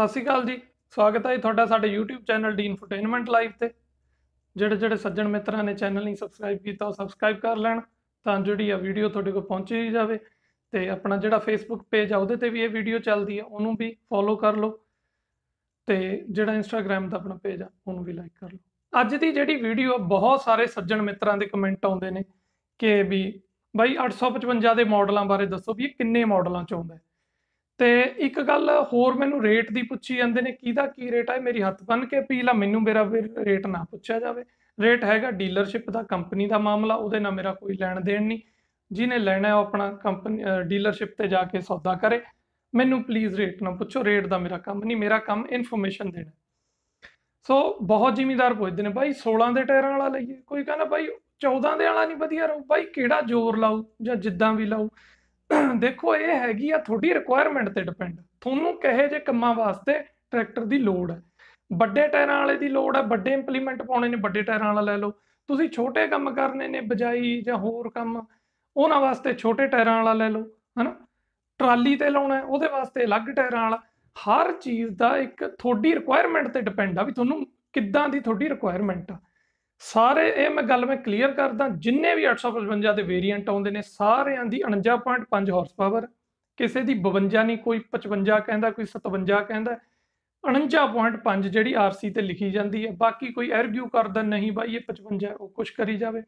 ਸਤਿ ਸ਼੍ਰੀ ਅਕਾਲ ਜੀ। ਸਵਾਗਤ ਹੈ ਜੀ ਤੁਹਾਡਾ ਸਾਡੇ YouTube channel D infotainment live ਤੇ। ਜਿਹੜੇ ਜਿਹੜੇ ਸੱਜਣ ਮਿੱਤਰਾਂ ਨੇ ਚੈਨਲ ਨਹੀਂ ਸਬਸਕ੍ਰਾਈਬ ਕੀਤਾ, ਉਹ ਸਬਸਕ੍ਰਾਈਬ ਕਰ ਲੈਣ ਤਾਂ ਜਿਹੜੀ ਆ ਵੀਡੀਓ ਤੁਹਾਡੇ ਕੋਲ ਪਹੁੰਚੀ ਜਾਵੇ। ਤੇ ਆਪਣਾ ਜਿਹੜਾ Facebook ਪੇਜ ਆ, ਉਹਦੇ ਤੇ ਵੀ ਇਹ ਵੀਡੀਓ ਚੱਲਦੀ ਆ, ਉਹਨੂੰ ਵੀ ਫੋਲੋ ਕਰ ਲਓ। ਤੇ ਜਿਹੜਾ Instagram ਦਾ ਆਪਣਾ ਪੇਜ ਆ, ਉਹਨੂੰ ਵੀ ਲਾਈਕ ਕਰ ਲਓ। ਅੱਜ ਦੀ ਜਿਹੜੀ ਵੀਡੀਓ ਬਹੁਤ ਸਾਰੇ ਸੱਜਣ ਮਿੱਤਰਾਂ ਦੇ ਕਮੈਂਟ ਆਉਂਦੇ ਨੇ ਕਿ ਵੀ ਬਾਈ 855 ਦੇ ਮਾਡਲਾਂ ਬਾਰੇ ਦੱਸੋ ਵੀ ਇਹ ਕਿੰਨੇ ਮਾਡਲਾਂ ਚ ਆਉਂਦਾ ਹੈ। ਤੇ ਇੱਕ ਗੱਲ ਹੋਰ ਮੈਨੂੰ ਰੇਟ ਦੀ ਪੁੱਛੀ ਜਾਂਦੇ ਨੇ, ਕਿਹਦਾ ਕੀ ਰੇਟ ਹੈ ਮੇਰੀ ਹੱਥ ਬੰਨ ਕੇ ਅਪੀਲ ਆ, ਮੈਨੂੰ ਮੇਰਾ ਰੇਟ ਨਾ ਪੁੱਛਿਆ ਜਾਵੇ। ਰੇਟ ਹੈਗਾ ਡੀਲਰਸ਼ਿਪ ਦਾ ਕੰਪਨੀ ਦਾ ਮਾਮਲਾ, ਉਹਦੇ ਨਾਲ ਮੇਰਾ ਕੋਈ ਲੈਣ ਦੇਣ ਨਹੀਂ। ਜਿਹਨੇ ਲੈਣਾ ਉਹ ਆਪਣਾ ਕੰਪਨੀ ਡੀਲਰਸ਼ਿਪ ਤੇ ਜਾ ਕੇ ਸੌਦਾ ਕਰੇ। ਮੈਨੂੰ ਪਲੀਜ਼ ਰੇਟ ਨਾ ਪੁੱਛੋ ਰੇਟ ਦਾ ਮੇਰਾ ਕੰਮ ਨਹੀਂ, ਮੇਰਾ ਕੰਮ ਇਨਫੋਰਮੇਸ਼ਨ ਦੇਣਾ ਸੋ ਬਹੁਤ ਜ਼ਿਮੀਦਾਰ ਪੁੱਛਦੇ ਨੇ, ਬਾਈ 16 ਦੇ ਟਾਇਰਾਂ ਵਾਲਾ ਲਈਏ। ਕੋਈ ਕਹਿੰਦਾ, ਬਾਈ 14 ਦੇ ਵਾਲਾ ਨਹੀਂ, ਵਧੀਆ ਰਹੂ। ਬਾਈ, ਕਿਹੜਾ ਜ਼ੋਰ ਲਾਊ ਜਾਂ ਜਿੱਦਾਂ ਵੀ ਲਾਉ ਦੇਖੋ, ਇਹ ਹੈਗੀ ਆ, ਤੁਹਾਡੀ ਰਿਕੁਆਇਰਮੈਂਟ ਤੇ ਡਿਪੈਂਡ ਤੁਹਾਨੂੰ ਕਹੇ ਜੇ ਕੰਮਾਂ ਵਾਸਤੇ ਟਰੈਕਟਰ ਦੀ ਲੋੜ ਹੈ। ਵੱਡੇ ਟਾਇਰਾਂ ਵਾਲੇ ਦੀ ਲੋੜ ਹੈ, ਵੱਡੇ ਇੰਪਲੀਮੈਂਟ ਪਾਉਣੇ ਨੇ, ਵੱਡੇ ਟਾਇਰਾਂ ਵਾਲਾ ਲੈ ਲਓ। ਤੁਸੀਂ ਛੋਟੇ ਕੰਮ ਕਰਨੇ ਨੇ, ਬਜਾਈ ਜਾਂ ਹੋਰ ਕੰਮ, ਉਹਨਾਂ ਵਾਸਤੇ ਛੋਟੇ ਟਾਇਰਾਂ ਵਾਲਾ ਲੈ ਲਓ, ਹਨਾ? ਟਰਾਲੀ ਤੇ ਲਾਉਣਾ ਉਹਦੇ ਵਾਸਤੇ ਅਲੱਗ ਟਾਇਰਾਂ ਵਾਲਾ। ਹਰ ਚੀਜ਼ ਦਾ ਇੱਕ, ਤੁਹਾਡੀ ਰਿਕੁਆਇਰਮੈਂਟ ਤੇ ਡਿਪੈਂਡ ਆ ਵੀ ਤੁਹਾਨੂੰ ਕਿੱਦਾਂ ਦੀ ਤੁਹਾਡੀ ਰਿਕੁਆਇਰਮੈਂਟ ਆ। ਸਾਰੇ ਇਹ ਮੈਂ ਗੱਲ ਮੈਂ ਕਲੀਅਰ ਕਰਦਾ, ਜਿੰਨੇ ਵੀ 855 ਦੇ ਵੇਰੀਐਂਟ ਆਉਂਦੇ ਨੇ, ਸਾਰਿਆਂ ਦੀ 49.5 ਹਾਰਸ ਪਾਵਰ ਕਿਸੇ ਦੀ 52 ਨਹੀਂ, ਕੋਈ 55 ਕਹਿੰਦਾ, ਕੋਈ 57 ਕਹਿੰਦਾ 49.5 ਜਿਹੜੀ ਆਰਸੀ ਤੇ ਲਿਖੀ ਜਾਂਦੀ ਹੈ, ਬਾਕੀ ਕੋਈ ਆਰਗੂ ਕਰਦਾ ਨਹੀਂ ਬਾਈ ਇਹ 55 ਉਹ ਕੁਝ ਕਰੀ ਜਾਵੇ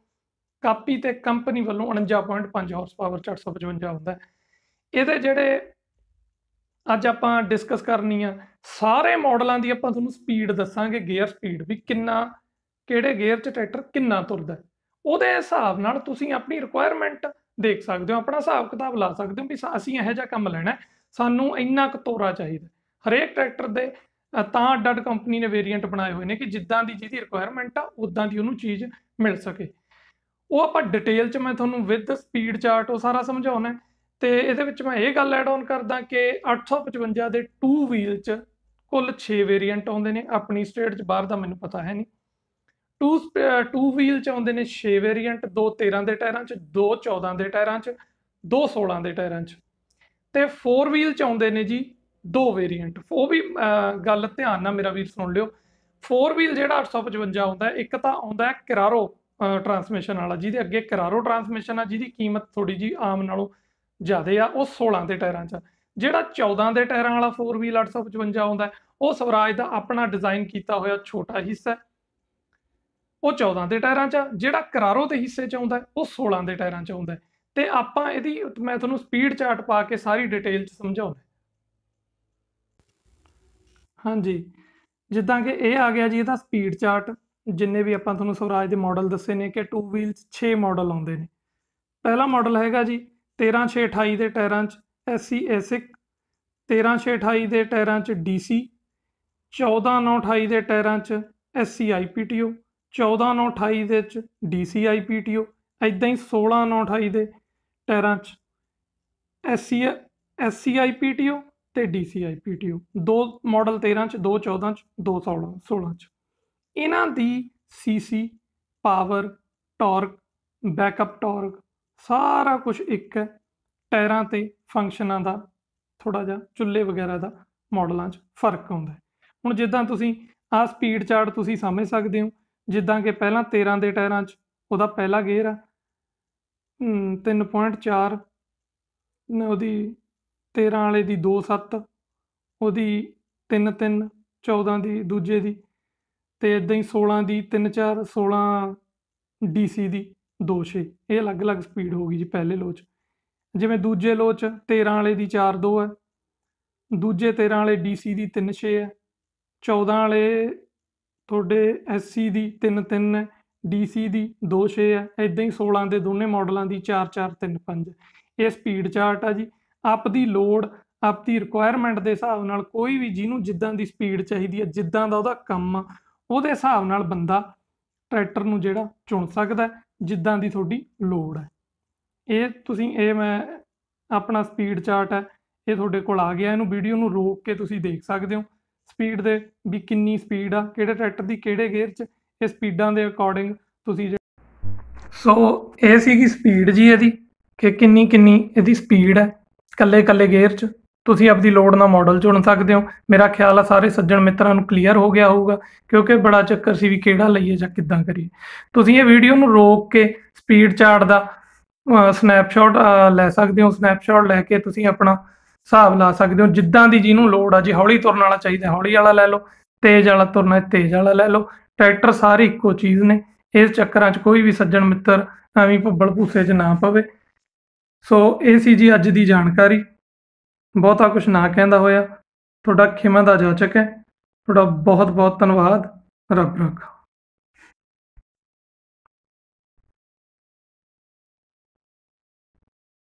ਕਾਪੀ ਤੇ ਕੰਪਨੀ ਵੱਲੋਂ 49.5 ਹਾਰਸ ਪਾਵਰ 855 ਹੁੰਦਾ ਹੈ। ਇਹਦੇ ਜਿਹੜੇ ਅੱਜ ਆਪਾਂ ਡਿਸਕਸ ਕਰਨੀ ਆ, ਸਾਰੇ ਮਾਡਲਾਂ ਦੀ ਆਪਾਂ ਤੁਹਾਨੂੰ ਸਪੀਡ ਦੱਸਾਂਗੇ ਗੇਅਰ ਸਪੀਡ ਵੀ ਕਿੰਨਾ ਕਿਹੜੇ ਗੇਅਰ 'ਚ ਟਰੈਕਟਰ ਕਿੰਨਾ ਤੁਰਦਾ ਉਹਦੇ ਹਿਸਾਬ ਨਾਲ ਤੁਸੀਂ ਆਪਣੀ ਰਿਕੁਆਇਰਮੈਂਟ ਦੇਖ ਸਕਦੇ ਹੋ, ਆਪਣਾ ਹਿਸਾਬ ਕਿਤਾਬ ਲਾ ਸਕਦੇ ਹੋ ਵੀ ਸਾ- ਅਸੀਂ ਇਹੋ ਜਿਹਾ ਕੰਮ ਲੈਣਾ ਸਾਨੂੰ ਇੰਨਾ ਕੁ ਤੋਰਾ ਚਾਹੀਦਾ ਹਰੇਕ ਟਰੈਕਟਰ ਦੇ ਤਾਂ ਅੱਡ ਅੱਡ ਕੰਪਨੀ ਨੇ ਵੇਰੀਐਂਟ ਬਣਾਏ ਹੋਏ ਨੇ ਕਿ ਜਿੱਦਾਂ ਦੀ ਜਿਹਦੀ ਰਿਕੁਆਇਰਮੈਂਟ ਆ ਉਦਾਂ ਦੀ ਉਹਨੂੰ ਚੀਜ਼ ਮਿਲ ਸਕੇ। ਉਹ ਆਪਾਂ ਡਿਟੇਲ 'ਚ ਮੈਂ ਤੁਹਾਨੂੰ ਵਿਦ ਸਪੀਡ ਚਾਰਟ ਉਹ ਸਾਰਾ ਸਮਝਾਉਣਾ ਹੈ ਤੇ ਇਹਦੇ ਵਿੱਚ ਮੈਂ ਇਹ ਗੱਲ ਐਡ ਆਨ ਕਰਦਾ ਕਿ 855 ਦੇ 2 ਵੀਲ 'ਚ ਕੁੱਲ 6 ਵੇਰੀਐਂਟ ਆਉਂਦੇ ਨੇ, ਆਪਣੀ ਸਟੇਟ 'ਚ ਬਾਹਰ ਦਾ ਮੈਨੂੰ ਪਤਾ ਹੈ ਨਹੀਂ। 2 2 ਵੀਲ 'ਚ ਆਉਂਦੇ ਨੇ 6 ਵੇਰੀਐਂਟ 2 13 ਦੇ ਟਾਇਰਾਂ 'ਚ 2 14 ਦੇ ਟਾਇਰਾਂ 'ਚ 2 16 ਦੇ ਟਾਇਰਾਂ 'ਚ। ਤੇ 4 ਵੀਲ 'ਚ ਆਉਂਦੇ ਨੇ ਜੀ ਦੋ ਵੇਰੀਐਂਟ ਉਹ ਵੀ ਗੱਲ ਧਿਆਨ ਨਾਲ ਮੇਰਾ ਵੀਰ ਸੁਣ ਲਿਓ। 4 ਵੀਲ ਜਿਹੜਾ 855 ਆਉਂਦਾ ਹੈ, ਇੱਕ ਤਾਂ ਆਉਂਦਾ ਹੈ ਕਰਾਰੋ ਟਰਾਂਸਮਿਸ਼ਨ ਵਾਲਾ ਜਿਹਦੇ ਅੱਗੇ ਕਰਾਰੋ ਟਰਾਂਸਮਿਸ਼ਨ ਆ ਜਿਹਦੀ ਕੀਮਤ ਥੋੜੀ ਜੀ ਆਮ ਨਾਲੋਂ ਜ਼ਿਆਦੇ ਆ ਉਹ 16 ਦੇ ਟਾਇਰਾਂ 'ਚ ਆ। ਜਿਹੜਾ 14 ਦੇ ਟਾਇਰਾਂ ਵਾਲਾ 4 ਵੀਲ 855 ਆਉਂਦਾ ਉਹ ਸਵਰਾਜ ਦਾ ਆਪਣਾ ਡਿਜ਼ਾਈਨ ਕੀਤਾ ਹੋਇਆ ਛੋਟਾ ਹਿੱਸਾ ਉਹ 14 ਦੇ ਟਾਇਰਾਂ 'ਚ ਆ। ਜਿਹੜਾ ਕਰਾਰੋ ਦੇ ਹਿੱਸੇ 'ਚ ਆਉਂਦਾ, ਉਹ 16 ਦੇ ਟਾਇਰਾਂ 'ਚ ਆਉਂਦਾ ਹੈ। ਤੇ ਆਪਾਂ ਇਹਦੀ, ਮੈਂ ਤੁਹਾਨੂੰ ਸਪੀਡ ਚਾਰਟ ਪਾ ਕੇ ਸਾਰੀ ਡਿਟੇਲ 'ਚ ਸਮਝਾਉਂਦਾ ਹਾਂਜੀ, ਜਿੱਦਾਂ ਕਿ ਇਹ ਆ ਗਿਆ ਜੀ ਇਹਦਾ ਸਪੀਡ ਚਾਰਟ ਜਿੰਨੇ ਵੀ ਆਪਾਂ ਤੁਹਾਨੂੰ ਸਵਰਾਜ ਦੇ ਮਾਡਲ ਦੱਸੇ ਨੇ ਕਿ ਟੂ ਵੀਲ 6 ਮਾਡਲ ਆਉਂਦੇ ਨੇ ਪਹਿਲਾ ਮਾਡਲ ਹੈਗਾ ਜੀ 13628 ਦੇ ਟਾਇਰਾਂ 'ਚ ਐਸਸੀ ਐਸਿਕ 13628 ਦੇ ਟਾਇਰਾਂ 'ਚ ਡੀਸੀ 14928 ਦੇ ਟਾਇਰਾਂ 'ਚ ਐਸਸੀ ਆਈਪੀਟੀਓ 14928 ਦੇ 'ਚ ਡੀਸੀ ਆਈਪੀਟੀਓ ਐਦਾਂ ਹੀ 16928 ਦੇ ਟਾਇਰਾਂ 'ਚ ਐਸਸੀ ਐਸਸੀ ਆਈਪੀਟੀਓ ਤੇ DCI PTO ਦੋ ਮਾਡਲ 13 ਚ, ਦੋ 14 ਚ, ਦੋ 16 16 ਚ। ਇਹਨਾਂ ਦੀ cc power, torque, backup torque, ਸਾਰਾ ਕੁਝ ਇੱਕ ਹੈ। ਟਾਇਰਾਂ ਤੇ ਫੰਕਸ਼ਨਾਂ ਦਾ ਥੋੜਾ ਜਿਹਾ, ਚੁੱਲ੍ਹੇ ਵਗੈਰਾ ਦਾ ਮਾਡਲਾਂ 'ਚ ਫ਼ਰਕ ਹੁੰਦਾ ਹੁਣ ਜਿੱਦਾਂ ਤੁਸੀਂ ਆਹ ਸਪੀਡ ਚਾਰਟ ਤੁਸੀਂ ਸਮਝ ਸਕਦੇ ਹੋ ਜਿੱਦਾਂ ਕਿ ਪਹਿਲਾਂ 13 ਦੇ ਟਾਇਰਾਂ 'ਚ ਉਹਦਾ ਪਹਿਲਾ ਗੇਅਰ ਆ। ਹਮ, 3.4 ਨ- ਉਹਦੀ 13 ਵਾਲੇ ਦੀ 2.7 ਉਹਦੀ 3.3 14 ਦੀ ਦੂਜੇ ਦੀ ਤੇ ਇਦਾਂ ਹੀ 16 ਦੀ 3.4 16 ਡੀਸੀ ਦੀ 2.6 ਇਹ ਅਲੱਗ-ਅਲੱਗ ਸਪੀਡ ਹੋ ਗਈ ਜੀ ਪਹਿਲੇ ਲੋ 'ਚ। ਜਿਵੇਂ ਦੂਜੇ ਲੋ 'ਚ 13 ਵਾਲੇ ਦੀ 4.2 ਹੈ ਦੂਜੇ 13 ਵਾਲੇ ਡੀਸੀ ਦੀ 3.6 ਹੈ 14 ਵਾਲੇ ਤੁਹਾਡੇ ਐਸਸੀ ਦੀ 3.3 ਹੈ ਡੀਸੀ ਦੀ 2.6 ਹੈ ਇਦਾਂ ਹੀ 16 ਦੇ ਦੋਨੇ ਮਾਡਲਾਂ ਦੀ 4.4 3.5 ਇਹ ਸਪੀਡ ਚਾਰਟ ਆ ਜੀ। ਆਪ ਦੀ ਲੋਡ ਆਪ ਦੀ ਰਿਕੁਆਇਰਮੈਂਟ ਦੇ ਹਿਸਾਬ ਨਾਲ ਕੋਈ ਵੀ ਜਿਹਨੂੰ ਜਿੱਦਾਂ ਦੀ ਸਪੀਡ ਚਾਹੀਦੀ ਹੈ, ਜਿੱਦਾਂ ਦਾ ਉਹਦਾ ਕੰਮ ਆ, ਉਹਦੇ ਹਿਸਾਬ ਨਾਲ ਬੰਦਾ ਟਰੈਕਟਰ ਨੂੰ ਜਿਹੜਾ ਚੁਣ ਸਕਦਾ ਜਿੱਦਾਂ ਦੀ ਤੁਹਾਡੀ ਲੋੜ ਹੈ। ਇਹ ਤੁਸੀਂ, ਇਹ ਮੈਂ ਆਪਣਾ ਸਪੀਡ ਚਾਰਟ ਹੈ, ਇਹ ਤੁਹਾਡੇ ਕੋਲ ਆ ਗਿਆ। ਇਹਨੂੰ ਵੀਡੀਓ ਨੂੰ ਰੋਕ ਕੇ ਤੁਸੀਂ ਦੇਖ ਸਕਦੇ ਹੋ। ਸਪੀਡ ਦੇ ਵੀ ਕਿੰਨੀ ਸਪੀਡ ਆ, ਕਿਹੜੇ ਟਰੈਕਟਰ ਦੀ ਕਿਹੜੇ ਗੇਅਰ 'ਚ, ਇਹ ਸਪੀਡਾਂ ਦੇ ਅਕੋਰਡਿੰਗ ਤੁਸੀਂ ਸੋ ਇਹ ਸੀਗੀ ਸਪੀਡ ਜੀ ਇਹਦੀ, ਕਿ ਕਿੰਨੀ ਕਿੰਨੀ ਇਹਦੀ ਸਪੀਡ ਹੈ ਕੱਲੇ ਕੱਲੇ ਗੇਅਰ 'ਚ। ਤੁਸੀਂ ਆਪਦੀ ਲੋੜ ਨਾਲ ਮਾਡਲ ਚੁਣ ਸਕਦੇ ਹੋ। ਮੇਰਾ ਖਿਆਲ ਆ ਸਾਰੇ ਸੱਜਣ ਮਿੱਤਰਾਂ ਨੂੰ ਕਲੀਅਰ ਹੋ ਗਿਆ ਹੋਊਗਾ, ਕਿਉਂਕਿ ਬੜਾ ਚੱਕਰ ਸੀ ਵੀ ਕਿਹੜਾ ਲਈਏ ਜਾਂ ਕਿੱਦਾਂ ਕਰੀਏ। ਤੁਸੀਂ ਇਹ ਵੀਡੀਓ ਨੂੰ ਰੋਕ ਕੇ ਸਪੀਡ ਚਾਰਟ ਦਾ ਸਨੈਪਸ਼ਾਟ ਲੈ ਸਕਦੇ ਹੋ। ਸਨੈਪਸ਼ਾਟ ਲੈ ਕੇ ਤੁਸੀਂ ਆਪਣਾ ਹਿਸਾਬ ਲਾ ਸਕਦੇ ਹੋ, ਜਿੱਦਾਂ ਦੀ ਜਿਹਨੂੰ ਲੋੜ ਆ, ਜੀ ਹੌਲੀ ਤੁਰਨ ਵਾਲਾ ਚਾਹੀਦਾ, ਹੌਲੀ ਵਾਲਾ ਲੈ ਲਓ, ਤੇਜ਼ ਵਾਲਾ ਤੁਰਨਾ, ਤੇਜ਼ ਵਾਲਾ ਲੈ ਲਓ, ਟਰੈਕਟਰ ਸਾਰੇ ਇੱਕੋ ਚੀਜ਼ ਨੇ, ਇਸ ਚੱਕਰਾਂ 'ਚ ਕੋਈ ਵੀ ਸੱਜਣ ਮਿੱਤਰ ਐਵੇਂ ਭੱਬਲ ਭੂਸੇ 'ਚ ਨਾ ਪਵੇ। ਸੋ ਇਹ ਸੀ ਜੀ ਅੱਜ ਦੀ ਜਾਣਕਾਰੀ। ਬਹੁਤਾ ਕੁਝ ਨਾ ਕਹਿੰਦਾ ਹੋਇਆ। ਤੁਹਾਡਾ ਖਿਮਾ ਦਾ ਜਾਚਕ ਹੈ। ਤੁਹਾਡਾ ਬਹੁਤ ਬਹੁਤ ਧੰਨਵਾਦ। ਰੱਬ ਰੱਖਾ।